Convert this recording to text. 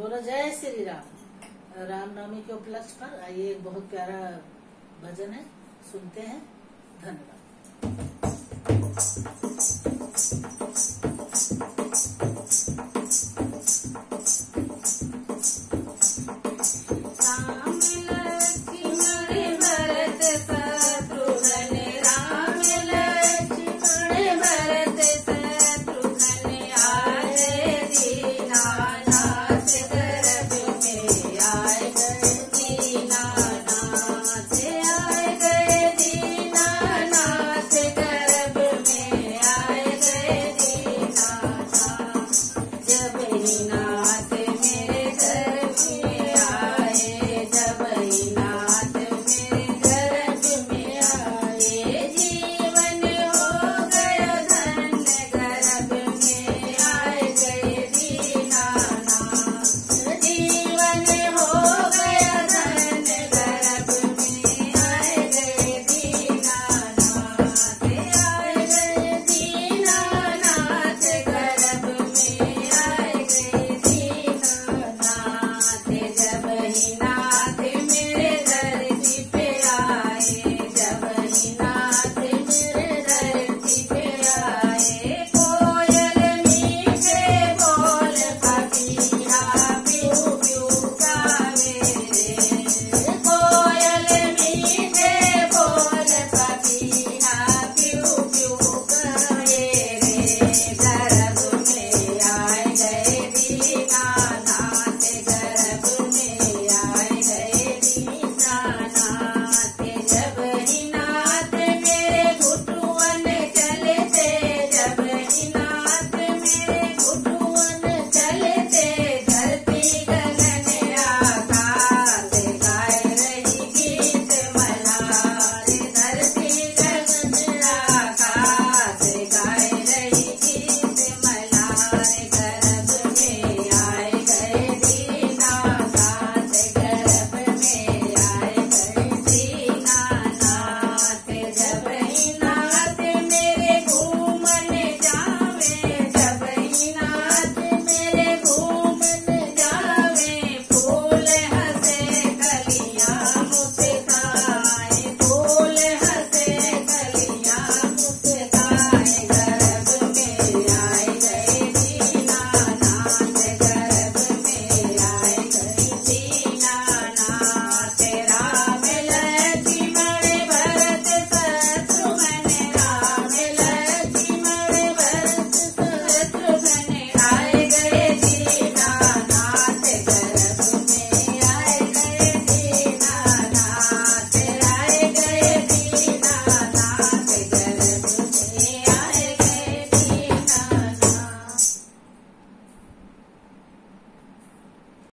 बोलो, जय श्री राम। रामनवमी के उपलक्ष्य पर आइए, एक बहुत प्यारा भजन है। सुनते हैं। धन्यवाद।